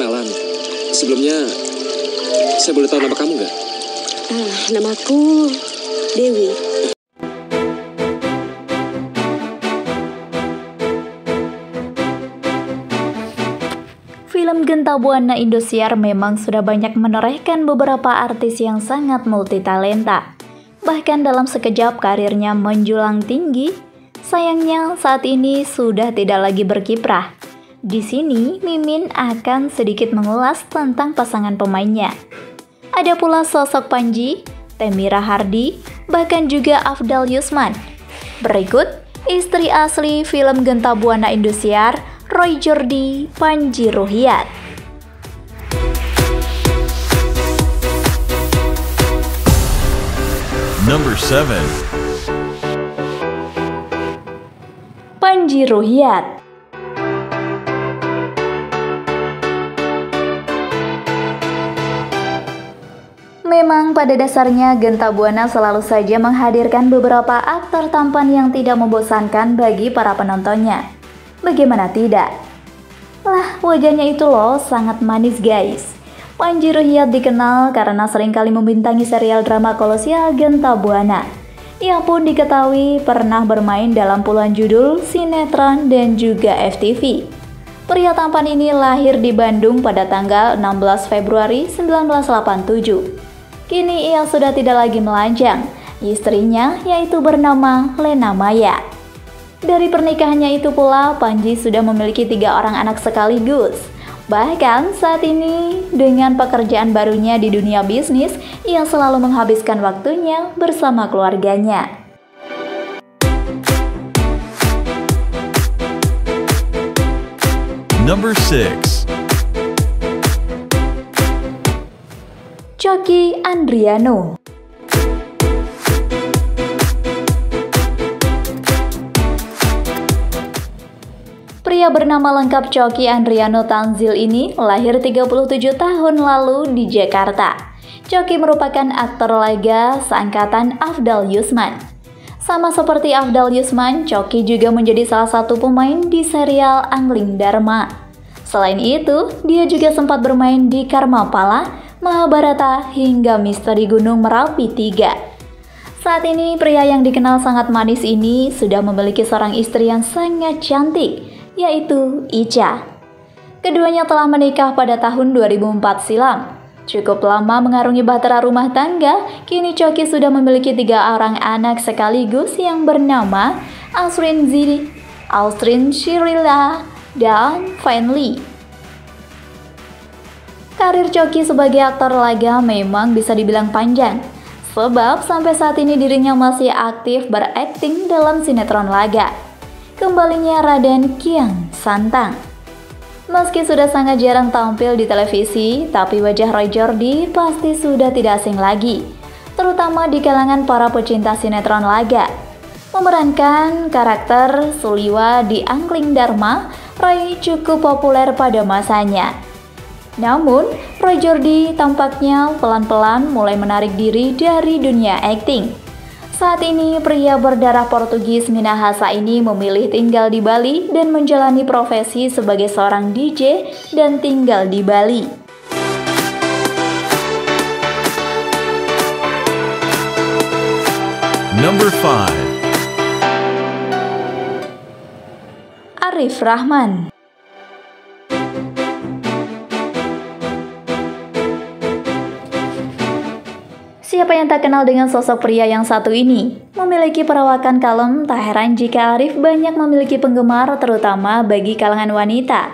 kenalan. Sebelumnya, saya boleh tahu nama kamu nggak? Ah, namaku Dewi. Film Genta Buana Indosiar memang sudah banyak menorehkan beberapa artis yang sangat multitalenta. Bahkan dalam sekejap karirnya menjulang tinggi, sayangnya saat ini sudah tidak lagi berkiprah. Di sini, Mimin akan sedikit mengulas tentang pasangan pemainnya. Ada pula sosok Panji, Temira Hardi, bahkan juga Afdal Yusman. Berikut, istri asli film Genta Buana Indosiar, Roy Jordi, Panji Ruhiat. Number 7. Panji Ruhiat Memang pada dasarnya Genta Buana selalu saja menghadirkan beberapa aktor tampan yang tidak membosankan bagi para penontonnya. Bagaimana tidak? Lah, wajahnya itu loh sangat manis guys. Panji Ruhiat dikenal karena sering kali membintangi serial drama kolosial Genta Buana. Ia pun diketahui pernah bermain dalam puluhan judul, sinetron, dan juga FTV. Pria tampan ini lahir di Bandung pada tanggal 16 Februari 1987. Kini ia sudah tidak lagi melanjang. Istrinya yaitu bernama Lena Maya. Dari pernikahannya itu pula, Panji sudah memiliki tiga orang anak sekaligus. Bahkan saat ini, dengan pekerjaan barunya di dunia bisnis, ia selalu menghabiskan waktunya bersama keluarganya. Number 6. Coki Andriano Pria bernama lengkap Coki Andriano Tanzil ini lahir 37 tahun lalu di Jakarta. Coki merupakan aktor laga seangkatan Afdal Yusman. Sama seperti Afdal Yusman, Coki juga menjadi salah satu pemain di serial Angling Dharma. Selain itu, dia juga sempat bermain di Karma Pala Mahabharata hingga Misteri Gunung Merapi 3. Saat ini pria yang dikenal sangat manis ini sudah memiliki seorang istri yang sangat cantik, yaitu Ica. Keduanya telah menikah pada tahun 2004 silam. Cukup lama mengarungi bahtera rumah tangga, kini Coki sudah memiliki tiga orang anak sekaligus yang bernama Asrin Ziri, Alstrin Shirila, dan Finley. Karir Coki sebagai aktor laga memang bisa dibilang panjang, sebab sampai saat ini dirinya masih aktif berakting dalam sinetron laga. Kembalinya Raden Kiang Santang. Meski sudah sangat jarang tampil di televisi, tapi wajah Roy Jordi pasti sudah tidak asing lagi, terutama di kalangan para pecinta sinetron laga. Memerankan karakter Suliwa di Angling Dharma, Roy cukup populer pada masanya. Namun, Roy Jordi tampaknya pelan-pelan mulai menarik diri dari dunia akting. Saat ini, pria berdarah Portugis Minahasa ini memilih tinggal di Bali dan menjalani profesi sebagai seorang DJ dan tinggal di Bali. Number 5. Arif Rahman Siapa yang tak kenal dengan sosok pria yang satu ini? Memiliki perawakan kalem, tak heran jika Arif banyak memiliki penggemar terutama bagi kalangan wanita.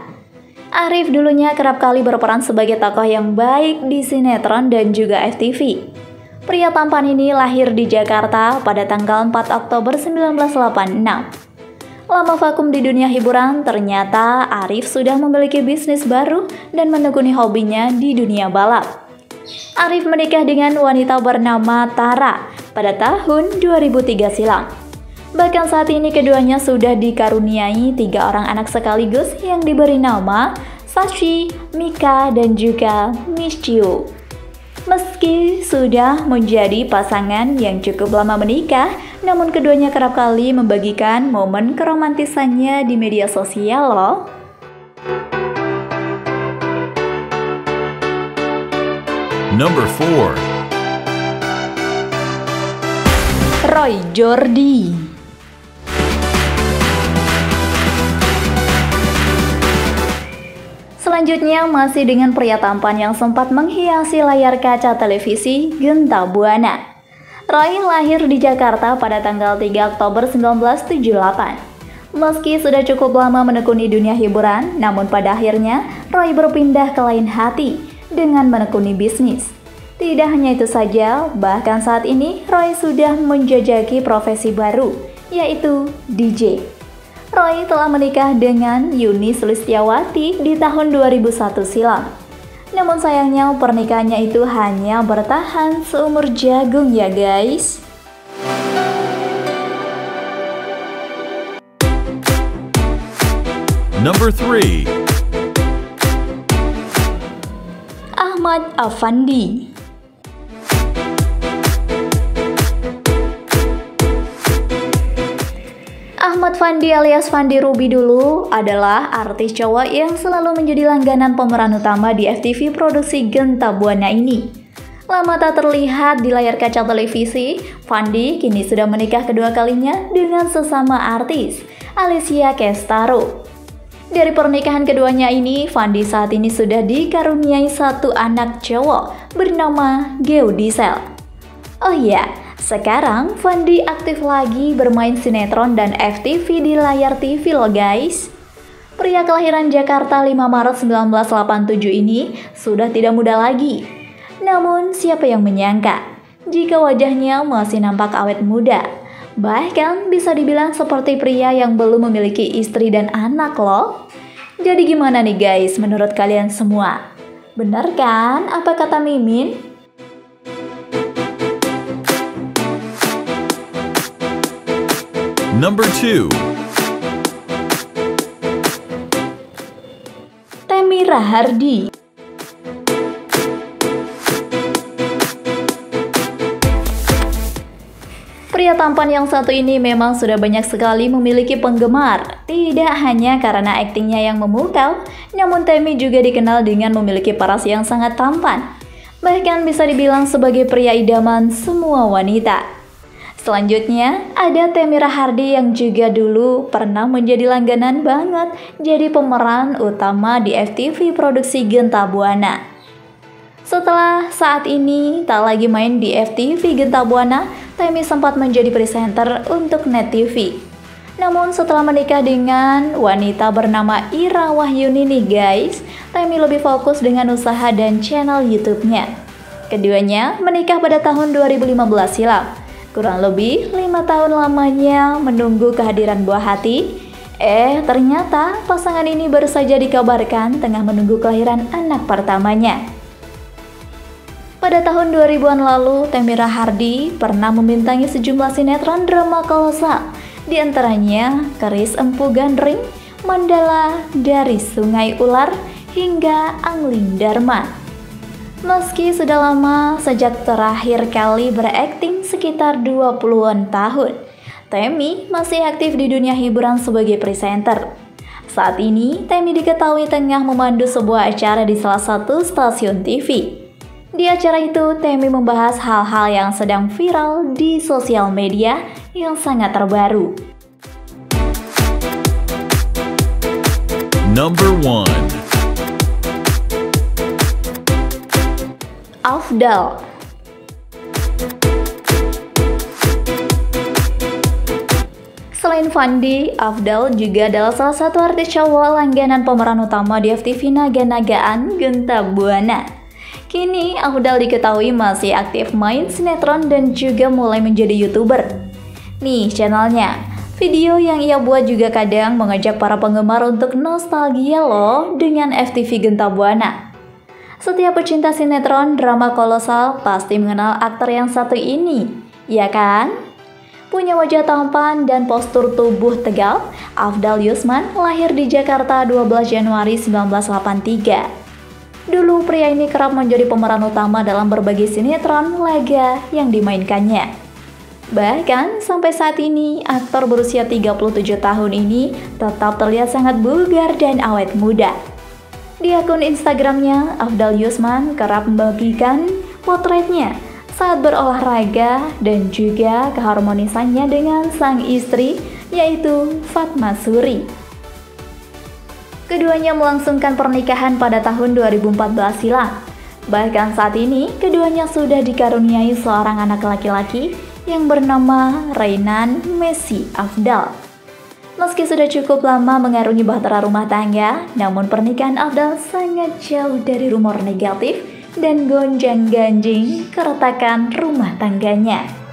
Arif dulunya kerap kali berperan sebagai tokoh yang baik di sinetron dan juga FTV. Pria tampan ini lahir di Jakarta pada tanggal 4 Oktober 1986. Lama vakum di dunia hiburan, ternyata Arif sudah memiliki bisnis baru dan menekuni hobinya di dunia balap. Arif menikah dengan wanita bernama Tara pada tahun 2003 silam. Bahkan saat ini keduanya sudah dikaruniai tiga orang anak sekaligus yang diberi nama Sashi, Mika, dan juga Michiu. Meski sudah menjadi pasangan yang cukup lama menikah, namun keduanya kerap kali membagikan momen keromantisannya di media sosial loh. Number 4. Roy Jordi. Selanjutnya masih dengan pria tampan yang sempat menghiasi layar kaca televisi Genta Buana. Roy lahir di Jakarta pada tanggal 3 Oktober 1978. Meski sudah cukup lama menekuni dunia hiburan, namun pada akhirnya Roy berpindah ke lain hati dengan menekuni bisnis. Tidak hanya itu saja, bahkan saat ini Roy sudah menjajaki profesi baru, yaitu DJ. Roy telah menikah dengan Yuni Sulistiawati di tahun 2001 silam. Namun sayangnya pernikahannya itu hanya bertahan seumur jagung ya guys. Number 3. Ahmad Afandi Ahmad Fandi alias Fandi Ruby dulu adalah artis cowok yang selalu menjadi langganan pemeran utama di FTV produksi Genta Buana ini. Lama tak terlihat di layar kaca televisi, Fandi kini sudah menikah kedua kalinya dengan sesama artis, Alicia Kestaro. Dari pernikahan keduanya ini, Fandi saat ini sudah dikaruniai satu anak cowok bernama Geo Diesel. Oh iya, sekarang Fandi aktif lagi bermain sinetron dan FTV di layar TV loh guys. Pria kelahiran Jakarta 5 Maret 1987 ini sudah tidak muda lagi. Namun siapa yang menyangka jika wajahnya masih nampak awet muda. Bahkan bisa dibilang seperti pria yang belum memiliki istri dan anak loh. Jadi gimana nih guys menurut kalian semua? Benar kan apa kata Mimin? Number 2. Temi Rahardi tampan yang satu ini memang sudah banyak sekali memiliki penggemar. Tidak hanya karena aktingnya yang memukau, namun Temi juga dikenal dengan memiliki paras yang sangat tampan. Bahkan bisa dibilang sebagai pria idaman semua wanita. Selanjutnya, ada Temira Hardi yang juga dulu pernah menjadi langganan banget jadi pemeran utama di FTV produksi Genta Buana. Setelah saat ini tak lagi main di FTV Genta Buana, Temi sempat menjadi presenter untuk Net TV. Namun setelah menikah dengan wanita bernama Ira Wahyuni nih guys, Temi lebih fokus dengan usaha dan channel YouTube-nya. Keduanya menikah pada tahun 2015 silam. Kurang lebih lima tahun lamanya menunggu kehadiran buah hati. Eh, ternyata pasangan ini baru saja dikabarkan tengah menunggu kelahiran anak pertamanya. Pada tahun 2000-an lalu, Temira Hardi pernah membintangi sejumlah sinetron drama kolosal, di antaranya Keris Empu Gandring, Mandala dari Sungai Ular, hingga Angling Dharma. Meski sudah lama sejak terakhir kali berakting sekitar 20-an tahun, Temi masih aktif di dunia hiburan sebagai presenter. Saat ini, Temi diketahui tengah memandu sebuah acara di salah satu stasiun TV. Di acara itu, Temi membahas hal-hal yang sedang viral di sosial media yang sangat terbaru. Number 1. Afdal. Selain Fandi, Afdal juga adalah salah satu artis cowok langganan pemeran utama di FTV Naga-Nagaan Genta Buana. Kini Afdal diketahui masih aktif main sinetron dan juga mulai menjadi youtuber. Nih channelnya, video yang ia buat juga kadang mengajak para penggemar untuk nostalgia loh dengan FTV Genta Buana. Setiap pecinta sinetron drama kolosal pasti mengenal aktor yang satu ini, ya kan? Punya wajah tampan dan postur tubuh tegal, Afdal Yusman lahir di Jakarta 12 Januari 1983. Dulu pria ini kerap menjadi pemeran utama dalam berbagai sinetron laga yang dimainkannya. Bahkan sampai saat ini, aktor berusia 37 tahun ini tetap terlihat sangat bugar dan awet muda. Di akun Instagramnya, Afdal Yusman kerap membagikan potretnya saat berolahraga dan juga keharmonisannya dengan sang istri yaitu Fatma Suri. Keduanya melangsungkan pernikahan pada tahun 2014 silam. Bahkan saat ini, keduanya sudah dikaruniai seorang anak laki-laki yang bernama Rainan Messi Afdal. Meski sudah cukup lama mengarungi bahtera rumah tangga, namun pernikahan Afdal sangat jauh dari rumor negatif dan gonjang-ganjing keretakan rumah tangganya.